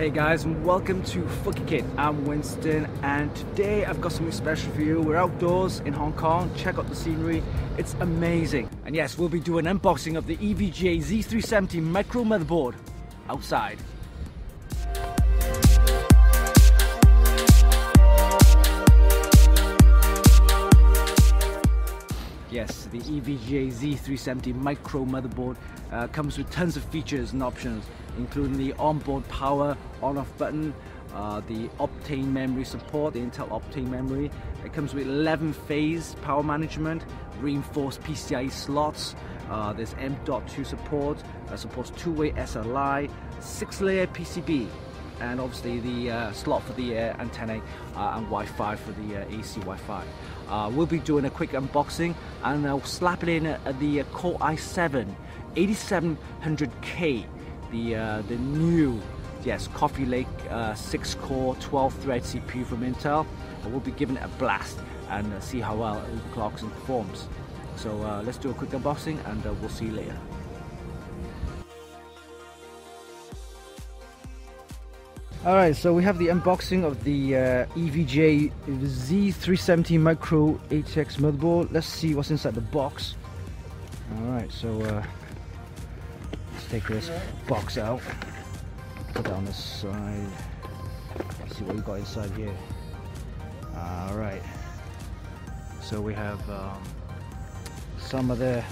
Hey guys, and welcome to Funky Kit. I'm Winston, and today I've got something special for you. We're outdoors in Hong Kong. Check out the scenery, it's amazing. And yes, we'll be doing unboxing of the EVGA Z370 micro motherboard outside. Yes, the EVGA Z370 micro motherboard uh, comes with tons of features and options, including the onboard power on-off button, uh, the Optane memory support, the Intel Optane memory. It comes with 11 phase power management, reinforced PCIe slots, uh, there's M.2 support, uh, supports two-way SLI, six-layer PCB, and obviously the uh, slot for the uh, antenna uh, and Wi-Fi for the uh, AC Wi-Fi. Uh, we'll be doing a quick unboxing and I'll slap it in at the Core i7 8700K, the the new yes Coffee Lake 6-core 12-thread CPU from Intel. And we'll be giving it a blast and see how well it clocks and performs. So let's do a quick unboxing and we'll see you later. Alright, so we have the unboxing of the uh, EVGA Z370 Micro ATX motherboard. Let's see what's inside the box. Alright, so uh, let's take this box out. Put it on the side. Let's see what we got inside here. Alright. So we have um, some of the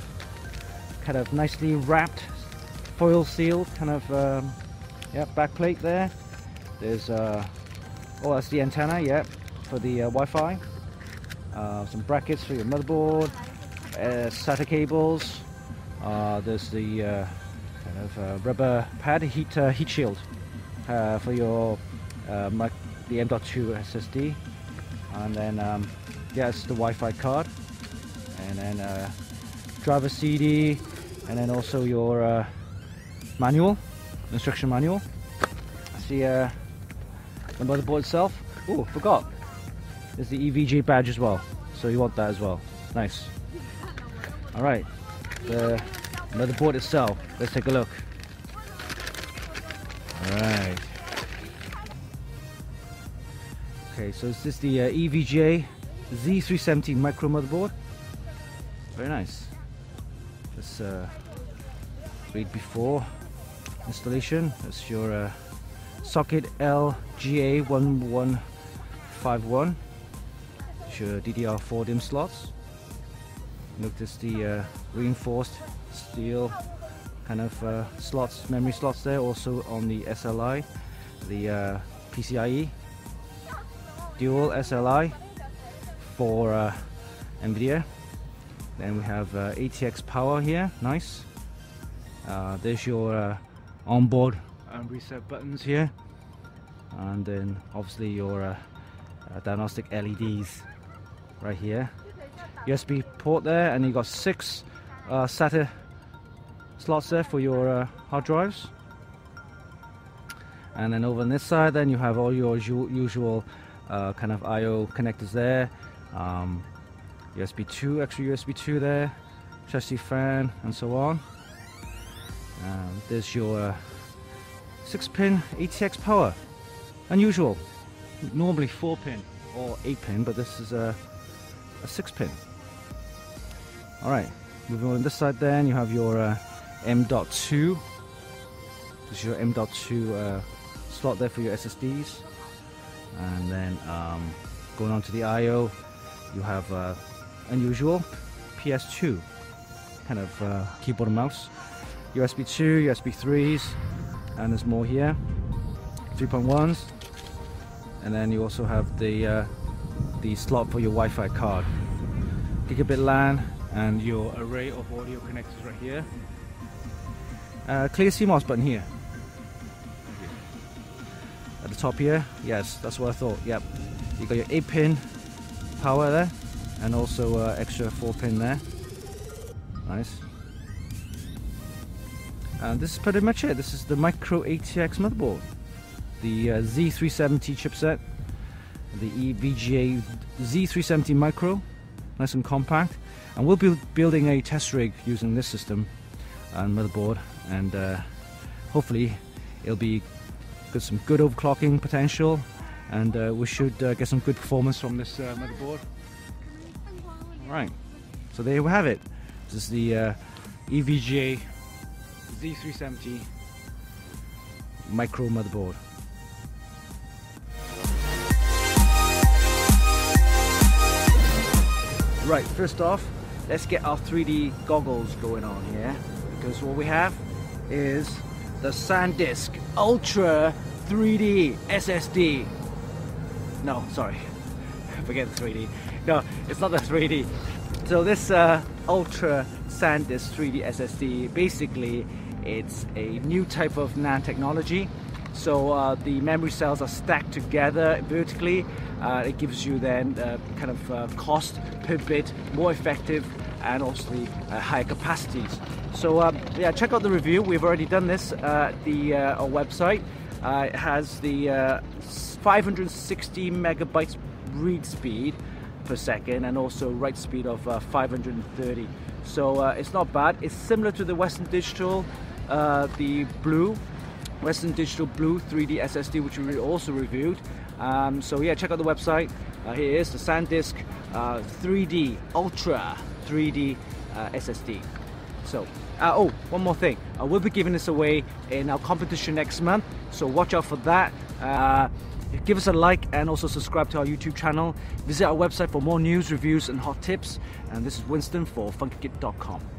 kind of nicely wrapped, foil sealed kind of um, yeah, back plate there. There's, uh, oh, that's the antenna, yep, for the uh, Wi-Fi. Uh, some brackets for your motherboard, uh, SATA cables. Uh, there's the uh, kind of uh, rubber pad, heat heat shield for your the M.2 SSD, and then um, yeah, the Wi-Fi card, and then driver CD, and then also your manual, instruction manual. See, the motherboard itself. Oh, forgot. There's the EVG badge as well. So you want that as well. Nice. Alright. The motherboard itself. Let's take a look. Alright. Okay, so this is this the uh, EVGA Z370 micro motherboard? Very nice. Let's uh, read before installation. That's your uh, socket LGA1151 your DDR4 DIMM slots. Notice the uh, reinforced steel kind of uh, slots memory slots there also on the SLI the uh, PCIe dual SLI for uh, NVIDIA. Then we have uh, ATX power here nice. Uh, there's your onboard and reset buttons here. And then obviously your uh, uh, diagnostic LEDs right here. USB port there and you got six uh, SATA slots there for your uh, hard drives. And then over on this side then you have all your usual uh, kind of IO connectors there. Um, USB 2 extra USB 2 there chassis fan and so on. Um, there's your uh, 6 pin ATX power. Unusual. Normally 4 pin or 8 pin, but this is a, a 6 pin. Alright, moving on this side then, you have your uh, M.2. This is your M.2 uh, slot there for your SSDs. And then um, going on to the I.O., you have uh, unusual PS2 kind of uh, keyboard and mouse. USB 2, USB 3s, and there's more here. 3.1s and then you also have the uh, the slot for your Wi-Fi card. Gigabit LAN and your array of audio connectors right here. Uh, clear CMOS button here. At the top here. Yes that's what I thought. Yep. You got your 8 pin power there and also uh, extra 4 pin there. Nice and this is pretty much it. This is the Micro ATX motherboard. The uh, Z370 chipset. The EVGA Z370 Micro. Nice and compact. And we'll be building a test rig using this system and motherboard. And uh, hopefully it'll be got some good overclocking potential, and uh, we should uh, get some good performance from this uh, motherboard. Right, so there you have it. This is the uh, EVGA Z370 micro motherboard. Right, first off, let's get our 3D goggles going on here because what we have is the SanDisk Ultra 3D SSD. No, sorry, forget the 3D. No, it's not the 3D. So this uh, Ultra SanDisk 3D SSD, basically it's a new type of NAND technology. So uh, the memory cells are stacked together vertically. Uh, it gives you then uh, kind of uh, cost per bit more effective and also uh, higher capacities. So um, yeah, check out the review. We've already done this at the uh, our website. Uh, it has the uh, 560 megabytes read speed per second and also write speed of uh, 530. So uh, it's not bad. It's similar to the Western Digital, uh, the Blue, Western Digital Blue 3D SSD, which we also reviewed. Um, so yeah, check out the website. here is the SanDisk 3D Ultra 3D uh, SSD. So, uh, oh, one more thing. we'll be giving this away in our competition next month, so watch out for that. Uh, give us a like and also subscribe to our YouTube channel. Visit our website for more news, reviews, and hot tips. And this is Winston for FunkyKit.com.